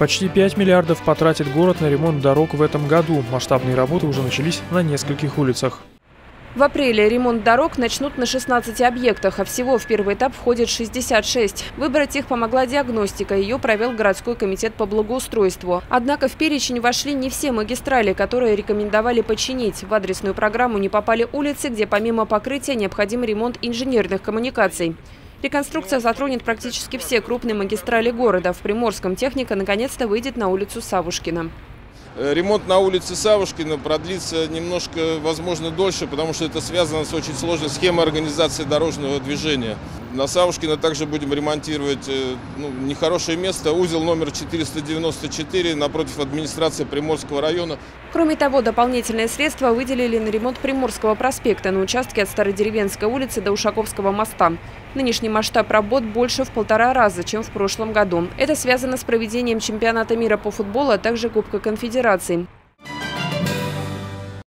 Почти 5 миллиардов потратит город на ремонт дорог в этом году. Масштабные работы уже начались на нескольких улицах. В апреле ремонт дорог начнут на 16 объектах, а всего в первый этап входит 66. Выбрать их помогла диагностика. Ее провел городской комитет по благоустройству. Однако в перечень вошли не все магистрали, которые рекомендовали починить. В адресную программу не попали улицы, где помимо покрытия необходим ремонт инженерных коммуникаций. Реконструкция затронет практически все крупные магистрали города. В Приморском техника наконец-то выйдет на улицу Савушкина. Э, ремонт на улице Савушкина продлится немножко, возможно, дольше, потому что это связано с очень сложной схемой организации дорожного движения. На Савушкина также будем ремонтировать э, ну, нехорошее место, узел номер 494 напротив администрации Приморского района. Кроме того, дополнительные средства выделили на ремонт Приморского проспекта на участке от Стародеревенской улицы до Ушаковского моста. Нынешний масштаб работ больше в полтора раза, чем в прошлом году. Это связано с проведением чемпионата мира по футболу, а также Кубка конфедерации.